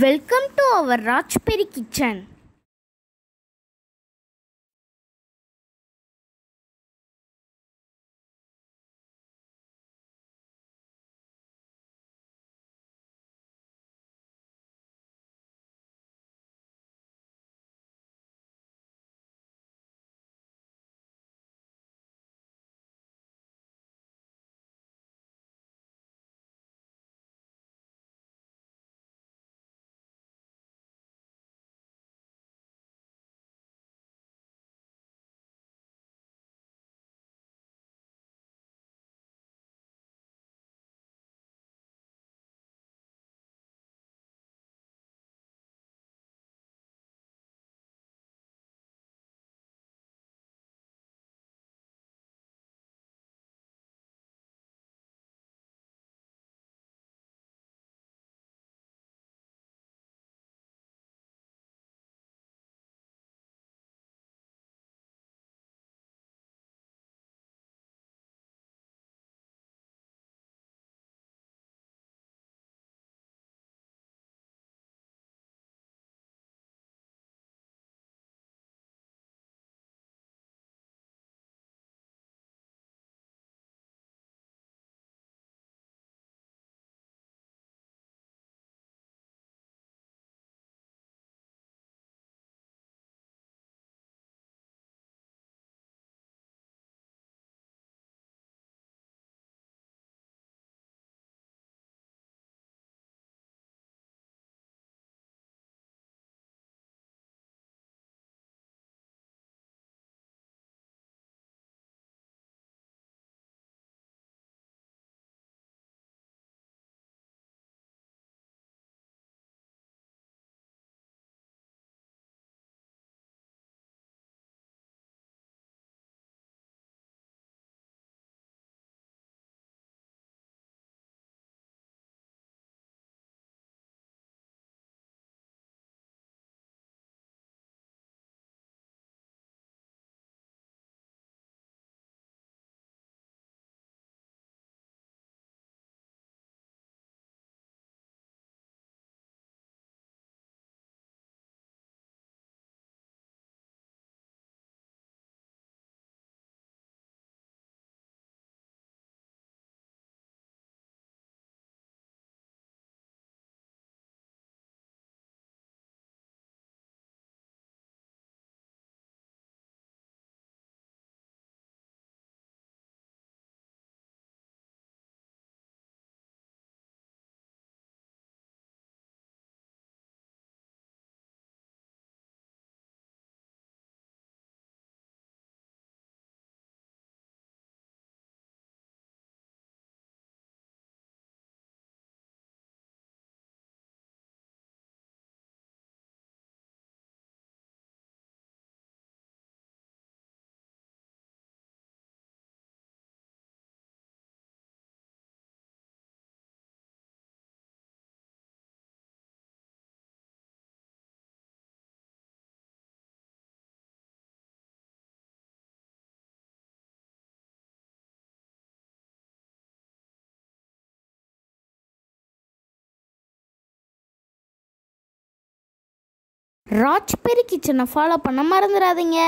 Welcome to our Rajpuri kitchen. ராஜ்பெரி கிச்சனை follow பண்ண மறந்துடாதீங்க